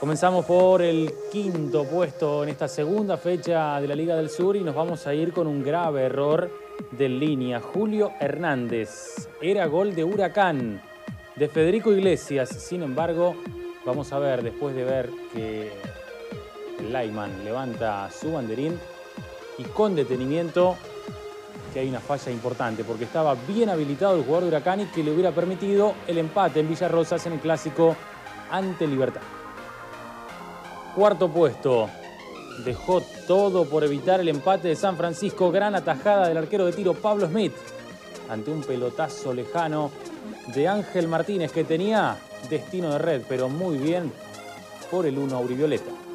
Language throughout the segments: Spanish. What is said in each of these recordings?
Comenzamos por el quinto puesto en esta segunda fecha de la Liga del Sur y nos vamos a ir con un grave error de línea. Julio Hernández era gol de Huracán de Federico Iglesias. Sin embargo, vamos a ver después de ver que Laiman levanta su banderín y con detenimiento que hay una falla importante porque estaba bien habilitado el jugador de Huracán y que le hubiera permitido el empate en Villarrosas en el clásico ante Libertad. Cuarto puesto. Dejó todo por evitar el empate de San Francisco. Gran atajada del arquero de tiro Pablo Smith ante un pelotazo lejano de Ángel Martínez que tenía destino de red, pero muy bien por el 1 Aurivioleta.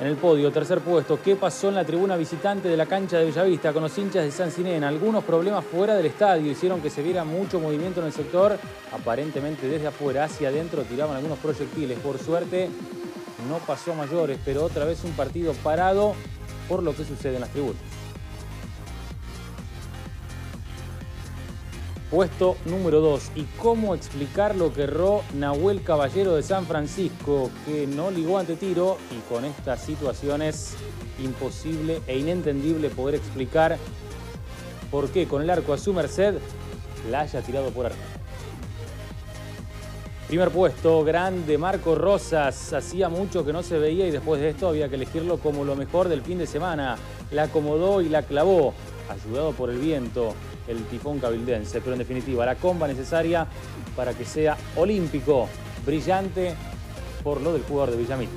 En el podio, tercer puesto, ¿qué pasó en la tribuna visitante de la cancha de Bellavista con los hinchas de San Sinén? Algunos problemas fuera del estadio hicieron que se viera mucho movimiento en el sector. Aparentemente desde afuera hacia adentro tiraban algunos proyectiles. Por suerte no pasó mayores, pero otra vez un partido parado por lo que sucede en las tribunas. Puesto número 2. ¿Y cómo explicar lo que erró Nahuel Caballero de San Francisco, que no ligó ante tiro y con estas situaciones imposible e inentendible poder explicar por qué con el arco a su merced la haya tirado por arco? Primer puesto, grande Marco Rosas. Hacía mucho que no se veía y después de esto había que elegirlo como lo mejor del fin de semana. La acomodó y la clavó, ayudado por el viento el tifón cabildense, pero en definitiva la comba necesaria para que sea olímpico, brillante por lo del jugador de Villamil.